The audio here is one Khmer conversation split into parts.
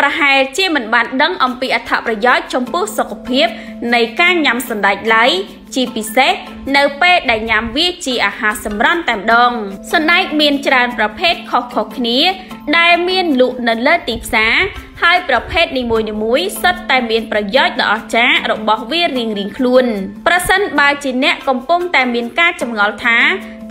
ប្រហែលជាមិនបានដឹងអំពីអត្ថប្រយោជន៍ចំពោះសុខភាព នៃការញ៉ាំសណ្តែកឡើយជាពិសេសនៅពេលដែលញ៉ាំវាជាអាហារសម្រន់តែម្ដងសណ្តែកមានច្រើនប្រភេទខុសៗគ្នា ដែលមានលក់នៅលើទីផ្សារហើយប្រភេទនីមួយៗសុទ្ធតែមានប្រយោជន៍ដ៏អស្ចារ្យរបស់វារៀងៗខ្លួនប្រសិនបើជាអ្នកកំពុងតែមានការចម្ងល់ថា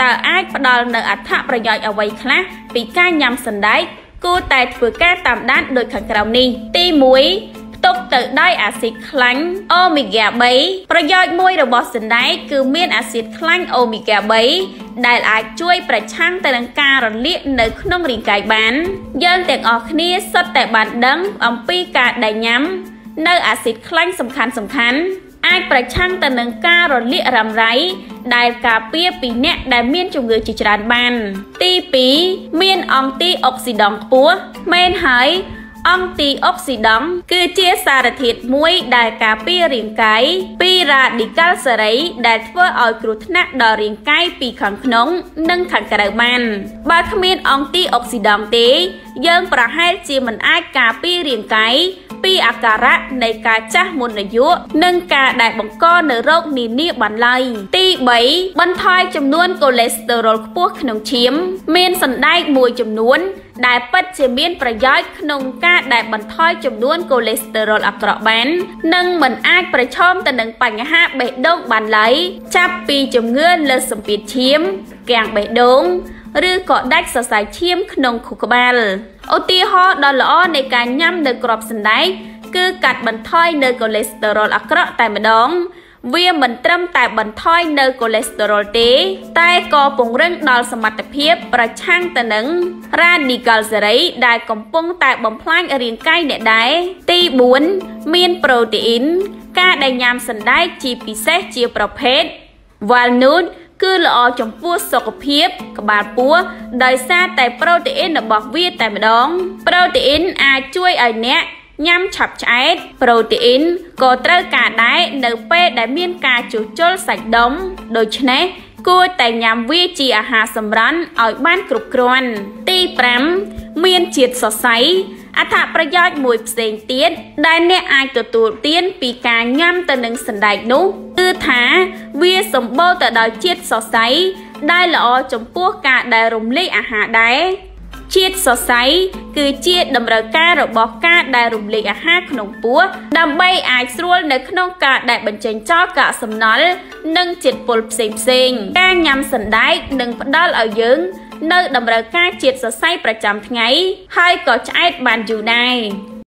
តើអាចផ្ដល់នៅអត្ថប្រយោជន៍អ្វីខ្លះពីការញ៉ាំសណ្តែក គួរតែធ្វើការតាមដានដូចខាងក្រោមនេះទី1ផ្ទុកទៅដោយអាស៊ីតខ្លាញ់អូមេហ្គា3ប្រយោជន៍មួយរបស់សណ្តែកគឺមានអាស៊ីតខ្លាញ់អូមេហ្គា3ដែលអាចជួយប្រឆាំងទៅនឹងការរលាកនៅក្នុងរាងកាយបានយើងទាំងអស់គ្នាសុទ្ធតែបានដឹងអំពីការដែលញ៉ាំនៅអាស៊ីតខ្លាញ់សំខាន់សំខាន់អាចប្រឆាំងទៅនឹងការរលាករ៉ាំរ៉ៃ ដែលការពារពីអ្នកដែលមានជំងឺជាច្រើនបាន ទី2មានអង់ទីអុកស៊ីដង់ខ្ពស់មែនហើយអង់ទីអុកស៊ីដង់គឺជាសារធាតុមួយដែលការពាររាងកាយពីរ៉ាឌីកាល់សេរី ដែលធ្វើឲ្យគ្រោះថ្នាក់ដល់រាងកាយពីខាងក្នុង និងខាងក្រៅបានបើគ្មានអង់ទីអុកស៊ីដង់ទេ យើងប្រហែលជាមិនអាចការពាររាងកាយ ពីអាការៈនៃការចាស់មុនអាយុនិងការដែលបង្កនៅរោគនានាបានឡើយទី3បន្ថយចំនួនកូលេស្តេរ៉ុលខ្ពស់ក្នុងឈាម មានសណ្ដែកមួយចំនួនដែលពិតជាមានប្រយោជន៍ក្នុងការដែលបន្ថយចំនួនកូលេស្តេរ៉ុលអាក្រក់បាន និងមិនអាចប្រឈមទៅនឹងបញ្ហាបេះដូងបានឡើយចាប់ពីជំងឺលើសសម្ពាធឈាមគាំងបេះដូង ឬក៏ដាច់សរសៃឈាមក្នុងខួរក្បាលឧទាហរណ៍ដ៏ល្អនៃការញ៉ាំនៅក្របសណ្ដែកគឺកាត់បន្ថយនៅកូលេស្តេរ៉ុលអាក្រក់តែម្ដងវាមិនត្រឹមតែបន្ថយនៅកូលេស្តេរ៉ុលទេ តែក៏ពង្រឹងដល់សមត្ថភាពប្រឆាំងទៅនឹងរ៉ាឌីកាល់សេរីដែលកំពុងតែបំផ្លាញរាងកាយអ្នកដែរទី4មានប្រូតេអ៊ីន ការដែលញ៉ាំសណ្ដែកជាពិសេសជាប្រភេទ walnut គឺល្អចំពោះសុខភាព ក្បាលពោះដោយសារតែប្រូតេអ៊ីនរបស់វាតែម្ដង ប្រូតេអ៊ីនអាចជួយឲ្យអ្នកញ៉ាំឆាប់ឆ្អែតប្រូតេអ៊ីនក៏ត្រូវការដែរនៅពេលដែលមានការជួសជុលសាច់ដុំដូច្នេះគួរតែញ៉ាំវាជាអាហារសម្រន់ឲ្យបានគ្រប់គ្រាន់ទី5មានជាតិសរសៃ អត្ថប្រយោជន៍មួយផ្សេងទៀតដែលអ្នកអាចទទួលទានពីការញ៉ាំទៅនឹងសណ្ដែកនោះគឺថាវាសម្បូរទៅដោយជាតិសរសៃដែលល្អចំពោះការដែលរំលាយអាហារដែរជាតិសរសៃគឺជាតម្រូវការរបស់ការដែលរំលាយអាហារក្នុងពោះដើម្បីអាចស្រួលនៅក្នុងការដែលបញ្ចេញចោលកាកសំណល់ និងជាតិពុលផ្សេងផ្សេងការញ៉ាំសណ្ដែកនឹងផ្ដល់ឲ្យយើង នៅតម្រូវការជាតិសរសៃប្រចាំថ្ងៃ ហើយក៏ឆ្អែតបានយូរដែរ